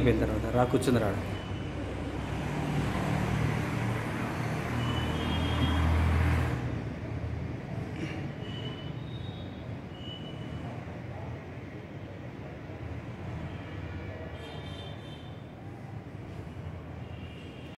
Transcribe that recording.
అయిపోయిన తర్వాత రా కూర్చుంది రాడు